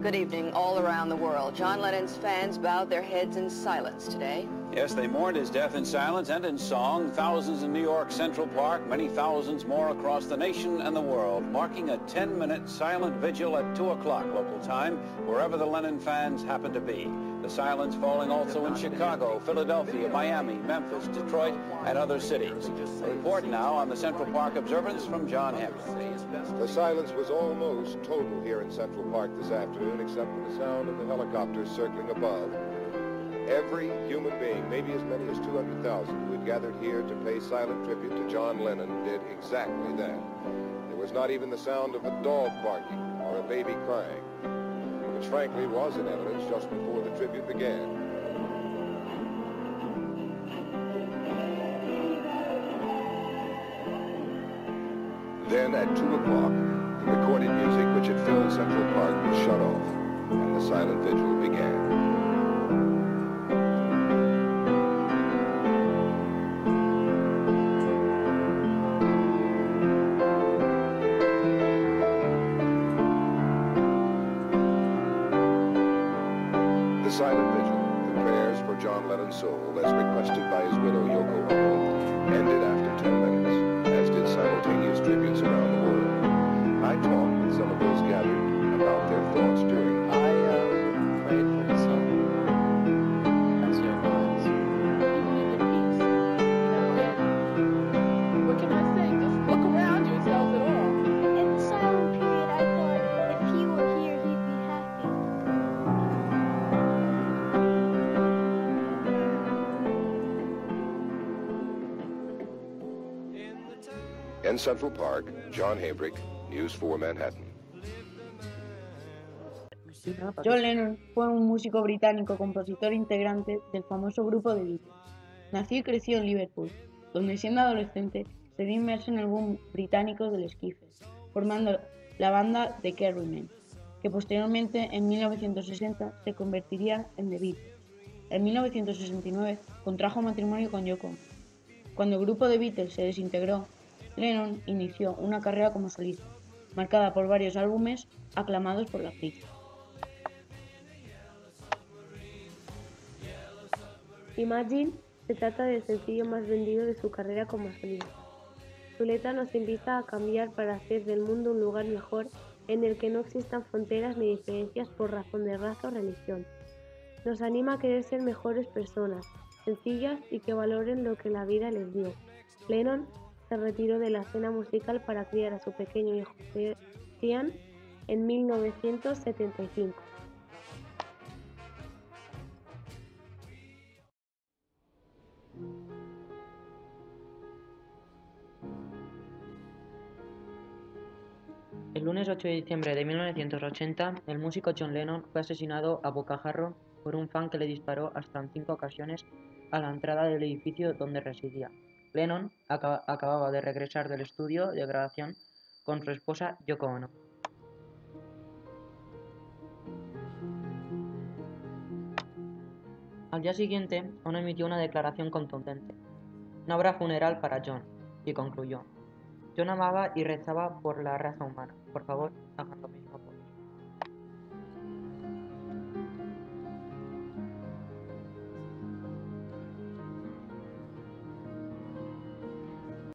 Good evening all around the world. John Lennon's fans bowed their heads in silence today. Yes, they mourned his death in silence and in song. Thousands in New York Central Park, many thousands more across the nation and the world, marking a 10-minute silent vigil at 2 o'clock local time, wherever the Lennon fans happen to be. The silence falling also in Chicago, Philadelphia, Miami, Memphis, Detroit, and other cities. A report now on the Central Park observance from John Henry. The silence was almost total here in Central Park this afternoon, except for the sound of the helicopters circling above. Every human being, maybe as many as 200,000, who had gathered here to pay silent tribute to John Lennon did exactly that. There was not even the sound of a dog barking or a baby crying, which frankly was in evidence just before the tribute began. Then at 2 o'clock, the recorded music which had filled Central Park was shut off, and the silent vigil began. The silent vigil, the prayers for John Lennon's soul, as requested by his widow Yoko Ono, ended after 10 In Central Park, John Habrick, News 4 Manhattan. John Lennon fue un músico británico, compositor e integrante del famoso grupo de Beatles. Nació y creció en Liverpool, donde siendo adolescente se vio inmerso en el boom británico del esquife, formando la banda The Kerrymen, que posteriormente en 1960 se convertiría en The Beatles. En 1969 contrajo matrimonio con Yoko. Cuando el grupo de Beatles se desintegró, Lennon inició una carrera como solista, marcada por varios álbumes aclamados por la crítica. Imagine se trata del sencillo más vendido de su carrera como solista. Su letra nos invita a cambiar para hacer del mundo un lugar mejor en el que no existan fronteras ni diferencias por razón de raza o religión. Nos anima a querer ser mejores personas, sencillas y que valoren lo que la vida les dio. Lennon se retiró de la escena musical para criar a su pequeño hijo Sean en 1975. El lunes 8 de diciembre de 1980, el músico John Lennon fue asesinado a bocajarro por un fan que le disparó hasta en cinco ocasiones a la entrada del edificio donde residía. Lennon aca- acababa de regresar del estudio de grabación con su esposa Yoko Ono. Al día siguiente, Ono emitió una declaración contundente. No habrá funeral para John, y concluyó. John amaba y rezaba por la raza humana. Por favor, hagan lo mismo